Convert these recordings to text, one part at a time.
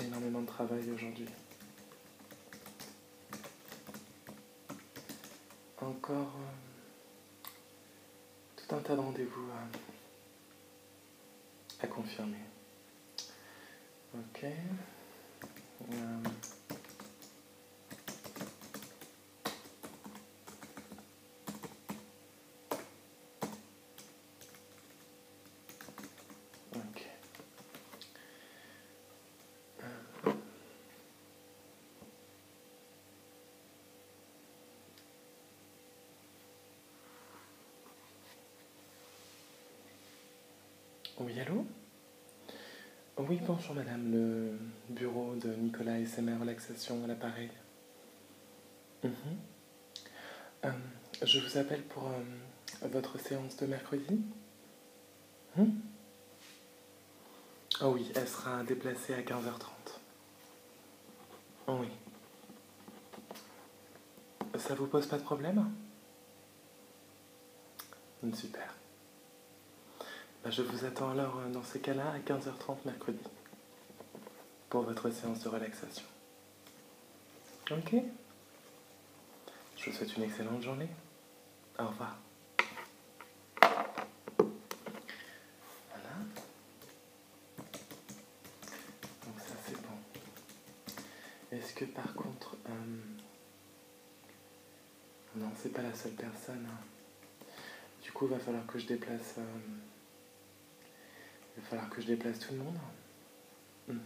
Énormément de travail aujourd'hui. Encore euh, tout un tas de rendez-vous à, à confirmer. Ok. Euh, ok. Euh, Oui, allô Oui, bonjour madame, le bureau de Nicolas SMR Relaxation l'appareil. Mhm. Euh, je vous appelle pour euh, votre séance de mercredi. Hmm Oh oui, elle sera déplacée à 15h30. Oh oui. Ça vous pose pas de problème? Super. Bah, je vous attends alors euh, dans ces cas-là à 15h30 mercredi pour votre séance de relaxation. Ok Je vous souhaite une excellente journée. Au revoir. Voilà. Donc ça c'est bon. Est-ce que par contre... euh, Non, c'est pas la seule personne. hein. Du coup, il va falloir que je déplace... euh, il va falloir que je déplace tout le monde. Mhm.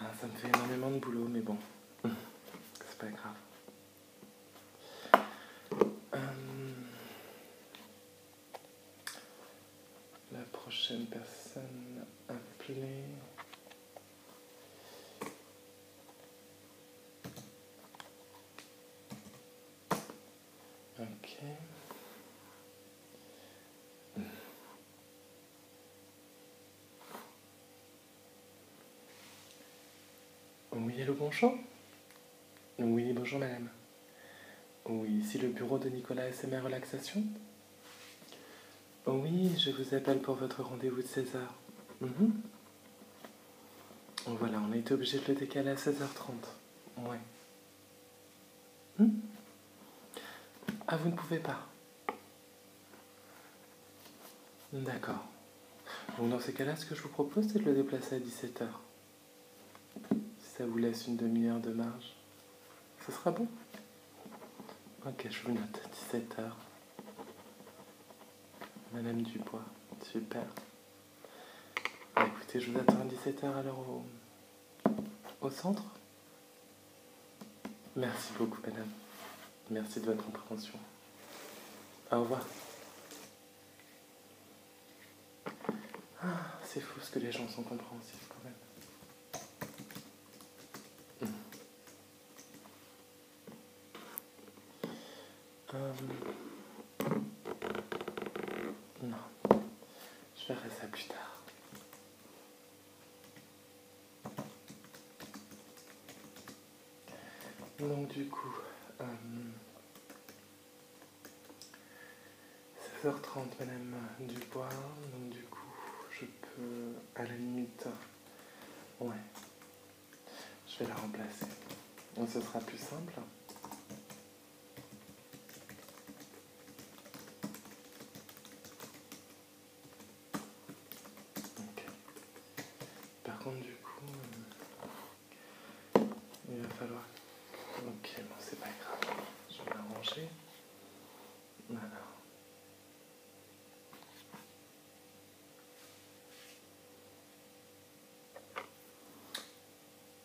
Ah, ça me fait énormément de boulot, mais bon, c'est pas grave. Euh, La prochaine personne appelée. Ok. Allô, bonjour. Oui, bonjour madame. Oui, ici le bureau de Nicolas SMR Relaxation? Oui, je vous appelle pour votre rendez-vous de 16h. Voilà, on a été obligé de le décaler à 16h30. Ouais. Hmm? Ah, vous ne pouvez pas D'accord. Bon, dans ces cas-là, ce que je vous propose, c'est de le déplacer à 17h. Ça vous laisse une demi-heure de marge, ce sera bon. Ok, je vous note 17h. Madame Dubois, super. Bah, écoutez, je vous attends à 17h alors au, au centre. Merci beaucoup, madame. Merci de votre compréhension. Au revoir. Ah, c'est fou ce que les gens sont compréhensifs quand même. Hmm. Euh, Non, je verrai ça plus tard. Donc du coup, euh, 16h30, Madame Dubois. Donc du coup, je peux, à la limite, ouais, je vais la remplacer. Donc ce sera plus simple. Par contre, du coup, euh, il va falloir. C'est pas grave. Je vais l'arranger. Voilà.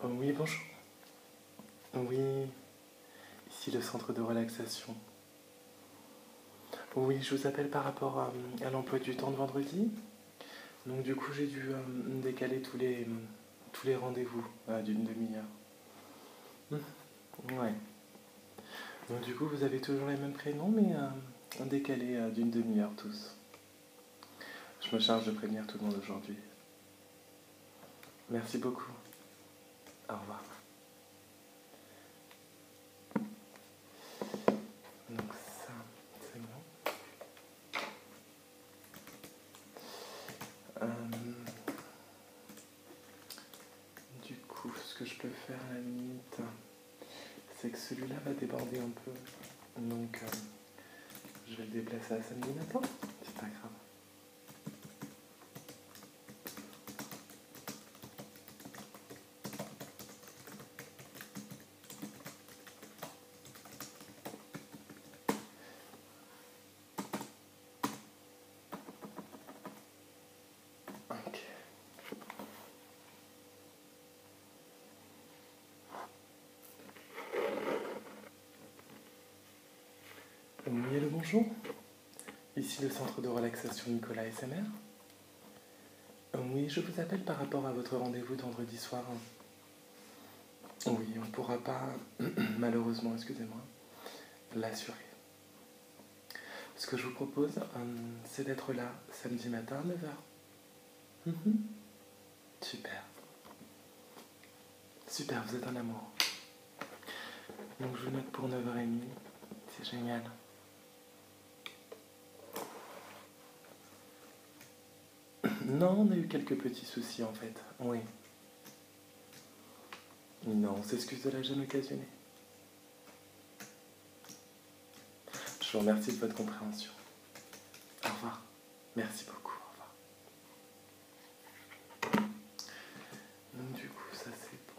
Oh, oui, bonjour. Oui, ici le centre de relaxation. Oui, je vous appelle par rapport à, à l'emploi du temps de vendredi. Donc du coup, j'ai dû euh, décaler tous les, tous les rendez-vous euh, d'une demi-heure. Hmm, Ouais. Donc du coup, vous avez toujours les mêmes prénoms, mais euh, décalés euh, d'une demi-heure tous. Je me charge de prévenir tout le monde aujourd'hui. Merci beaucoup. Au revoir. Donc ça, c'est bon. Euh, du coup, ce que je peux faire à la limite celui-là va déborder un peu. Donc, euh, je vais le déplacer à samedi matin. C'est pas grave. Ok. Oui, allô, bonjour. Ici le centre de relaxation Nicolas SMR. Oui, je vous appelle par rapport à votre rendez-vous de vendredi soir. Oui, on ne pourra pas, malheureusement, excusez-moi, l'assurer. Ce que je vous propose, euh, c'est d'être là samedi matin à 9h. Super. Super, vous êtes un amour. Donc je vous note pour 9h30. C'est génial. Non, on a eu quelques petits soucis en fait. Oui. Non, on s'excuse de la gêne occasionnée. Je vous remercie de votre compréhension. Au revoir. Merci beaucoup. Au revoir. Donc du coup, ça c'est bon.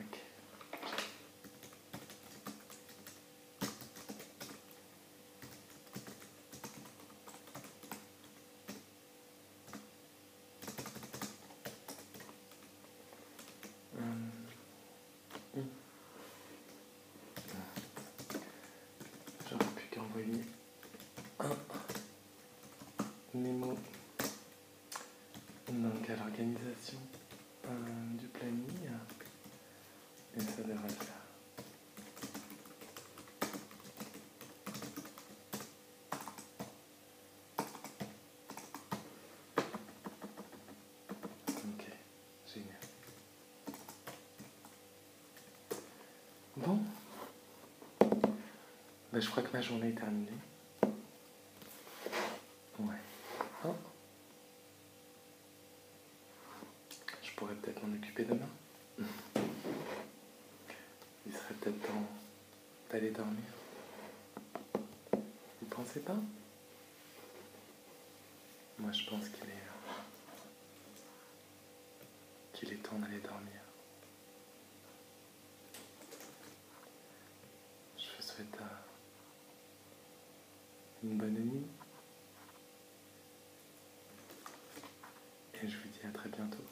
Ok. Hum. Hum. J'aurais pu qu'envoyer un mémo donc à l'organisation euh, du planning et ça devrait le faire. Ok, génial. Bon, ben, je crois que ma journée est terminée. Ouais. Oh. Je pourrais peut-être m'en occuper demain. Il serait peut-être temps d'aller dormir. Vous pensez pas? Moi, je pense qu'il est qu'il est temps d'aller dormir. Je vous souhaite euh, une bonne nuit. Et je vous dis à très bientôt.